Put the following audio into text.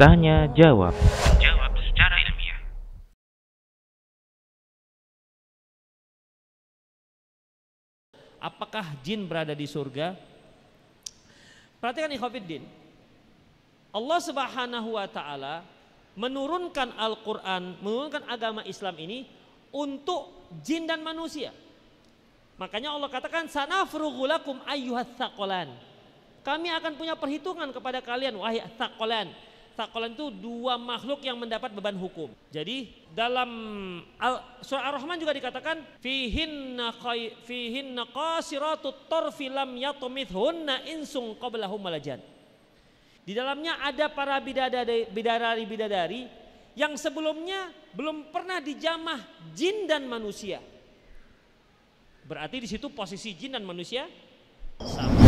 Tanya jawab. Jawab secara ilmiah. Apakah jin berada di surga? Perhatikan ikhwafiddin. Allah Subhanahu wa taala menurunkan Al-Qur'an, menurunkan agama Islam ini untuk jin dan manusia. Makanya Allah katakan sanafrughu lakum ayyuhats tsaqalan. Kami akan punya perhitungan kepada kalian wahai tsaqalan. Tsaqalan itu dua makhluk yang mendapat beban hukum. Jadi dalam Al- surah Ar-Rahman juga dikatakan lam yatumithunna insung walajan. Di dalamnya ada para bidadari bidadari bidadari yang sebelumnya belum pernah dijamah jin dan manusia. Berarti di situ posisi jin dan manusia sama.